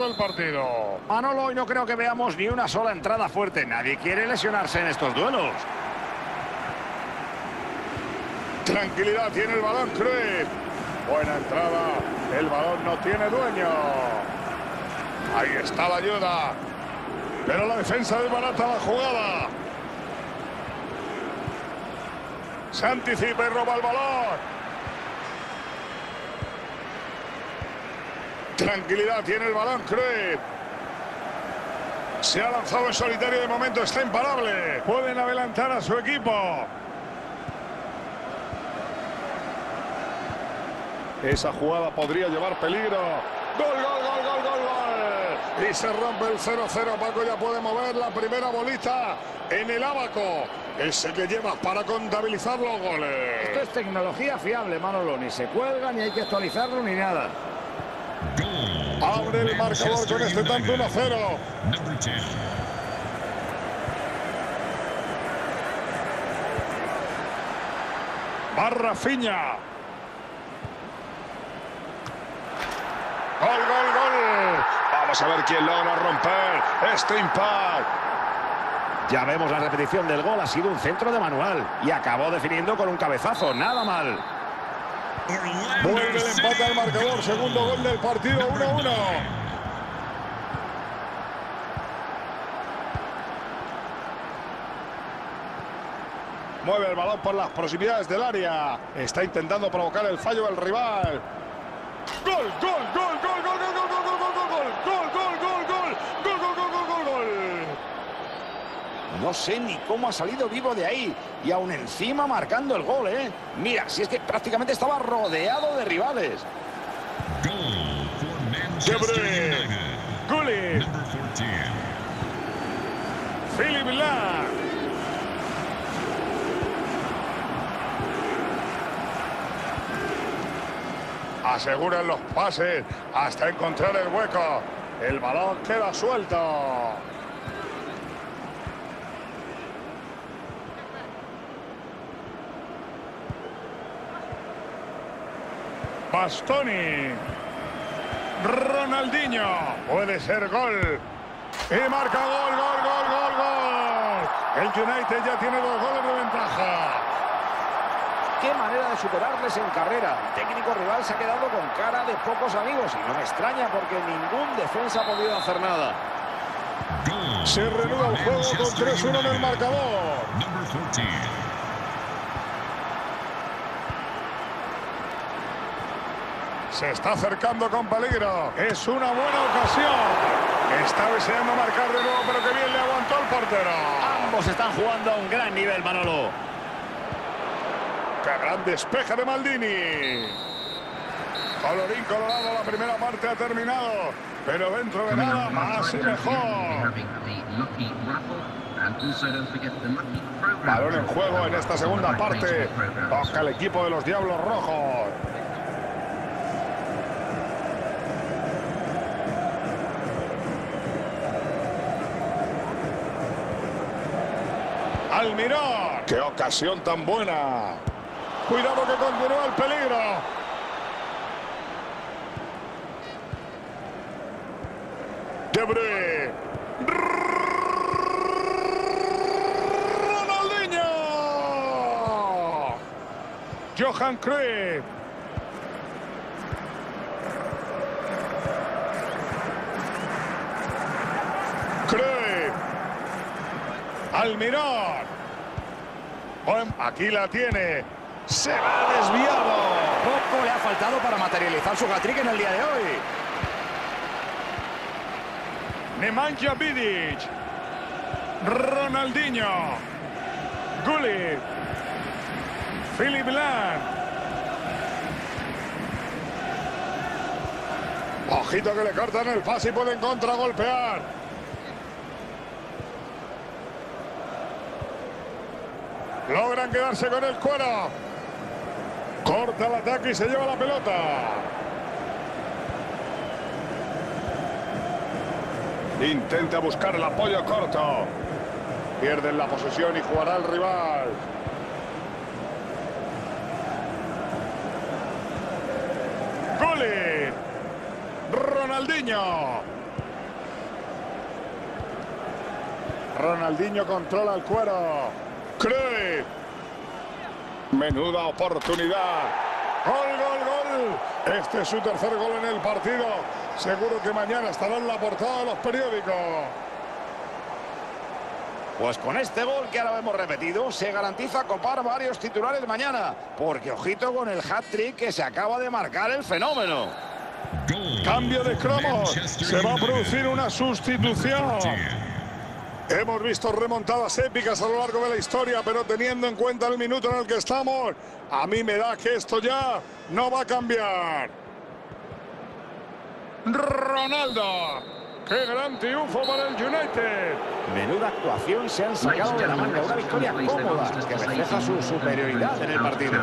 el partido. Manolo, hoy no creo que veamos ni una sola entrada fuerte. Nadie quiere lesionarse en estos duelos. Tranquilidad, tiene el balón Cruz. Buena entrada. El balón no tiene dueño. Ahí está la ayuda. Pero la defensa desbarata la jugada. Se anticipa y roba el balón. Tranquilidad, tiene el balón Cruyff. Se ha lanzado en solitario de momento, está imparable. Pueden adelantar a su equipo. Esa jugada podría llevar peligro. Gol, gol, gol, gol, gol, gol. Y se rompe el 0-0. Paco ya puede mover la primera bolita en el abaco. Ese que lleva para contabilizar los goles. Esto es tecnología fiable, Manolo. Ni se cuelga, ni hay que actualizarlo, ni nada. Abre el marcador con este tanto 1-0. Barra Fiña. Gol, gol, gol. Vamos a ver quién logra romper este impact. Ya vemos la repetición del gol. Ha sido un centro de manual. Y acabó definiendo con un cabezazo. Nada mal. Vuelve el empate al marcador. Segundo gol del partido. 1-1. Mueve el balón por las proximidades del área. Está intentando provocar el fallo del rival. Gol, gol, gol, gol, gol, No sé ni cómo ha salido vivo de ahí. Y aún encima marcando el gol, ¿eh? Mira, si es que prácticamente estaba rodeado de rivales. Debre. Gullit. Philip Lahm. Aseguran los pases hasta encontrar el hueco. El balón queda suelto. Bastoni. Ronaldinho. Puede ser gol. Y marca gol, gol, gol, gol, gol. El United ya tiene dos goles de ventaja. Qué manera de superarles en carrera. El técnico rival se ha quedado con cara de pocos amigos. Y no me extraña porque ningún defensa ha podido hacer nada. Se reanuda el juego con 3-1 en el marcador. Se está acercando con peligro. Es una buena ocasión. Está deseando marcar de nuevo, pero que bien le aguantó el portero. Ambos están jugando a un gran nivel, Manolo. ¡Qué gran despeje de Maldini! Colorín colorado, la primera parte ha terminado. Pero dentro de nada, más y mejor. Balón en juego en esta segunda parte. Toca el equipo de los Diablos Rojos. Almirón. ¡Qué ocasión tan buena! Cuidado que continúa el peligro. Debre. Ronaldinho. Johan Cruyff. Cruyff. Almirón. Bueno, aquí la tiene. Se va desviado. Poco le ha faltado para materializar su hat en el día de hoy. Nemanja Vidic. Ronaldinho. Gullit. Philip Lahm. Ojito que le cortan el pase y pueden contragolpear. Logran quedarse con el cuero. Corta el ataque y se lleva la pelota. Intenta buscar el apoyo corto. Pierden la posesión y jugará el rival. Gullit. Ronaldinho. Ronaldinho controla el cuero. Cruyff. Menuda oportunidad. Gol, gol, gol. Este es su tercer gol en el partido. Seguro que mañana estará en la portada de los periódicos. Pues con este gol que ahora hemos repetido, se garantiza copar varios titulares mañana. Porque ojito con el hat-trick que se acaba de marcar el fenómeno. Cambio de cromos. Se va a producir una sustitución. Hemos visto remontadas épicas a lo largo de la historia, pero teniendo en cuenta el minuto en el que estamos, a mí me da que esto ya no va a cambiar. Ronaldo. ¡Qué gran triunfo para el United! Menuda actuación se han sacado de la manga. Una victoria cómoda que refleja su superioridad en el partido.